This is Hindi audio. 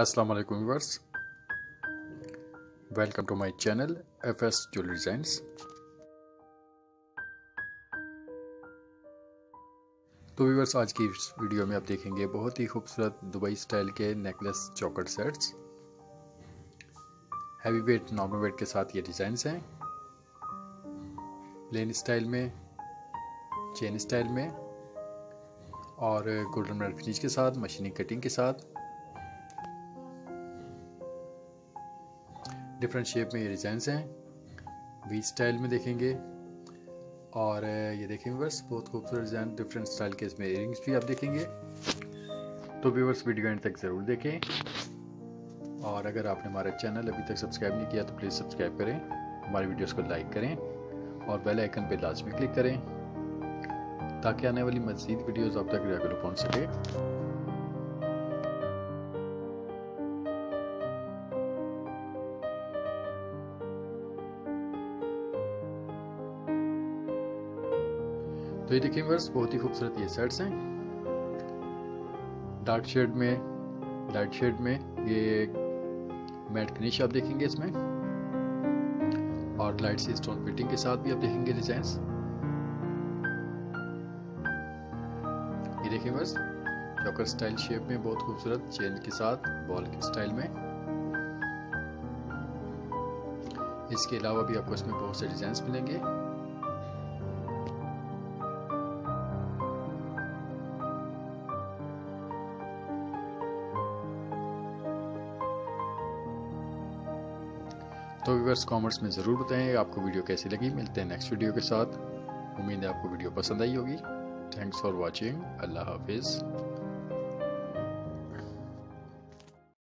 अस्सलाम वालेकुम viewers welcome to my channel F S jewellery designs तो व्यूअर्स आज की इस वीडियो में आप देखेंगे बहुत ही खूबसूरत दुबई स्टाइल के नेकलेस चौकट sets heavy weight normal weight के साथ ये डिज़ाइंस हैं. प्लेन स्टाइल में चेन स्टाइल में और गोल्डन मेडल फिनिश के साथ मशीनिंग कटिंग के साथ. डिफरेंट शेप में ये डिज़ाइंस हैं। वी स्टाइल में देखेंगे। और ये देखेंगे बस, बहुत खूबसूरत डिज़ाइन डिफरेंट स्टाइल के इसमें इयरिंग्स भी आप देखेंगे। तो व्यूवर्स वीडियो एंड तक ज़रूर देखें। और अगर आपने हमारा चैनल अभी तक सब्सक्राइब नहीं किया तो प्लीज़ सब्सक्राइब करें। हमारी वीडियोस को लाइक करें। और बेल आइकन पे लाजमी क्लिक करें। ताकि आने वाली मज़ीद वीडियोस आप तक रेगुलर पहुँच सके। तो ये देखिए बस बहुत ही खूबसूरत ये सेट्स हैं। डार्क शेड में लाइट शेड में ये मैट फिनिश आप देखेंगे इसमें। और लाइट सी स्टोन फिटिंग के साथ भी आप देखेंगे डिज़ाइन ये देखिए बस चौकर स्टाइल शेप में बहुत खूबसूरत चेन के साथ बॉल के स्टाइल में। इसके अलावा भी आपको इसमें बहुत से डिज़ाइन मिलेंगे। तो व्यूवर्स कमेंट्स में ज़रूर बताएँ आपको वीडियो कैसी लगी। मिलते हैं नेक्स्ट वीडियो के साथ। उम्मीद है आपको वीडियो पसंद आई होगी। थैंक्स फॉर वॉचिंग अल्लाह हाफिज़।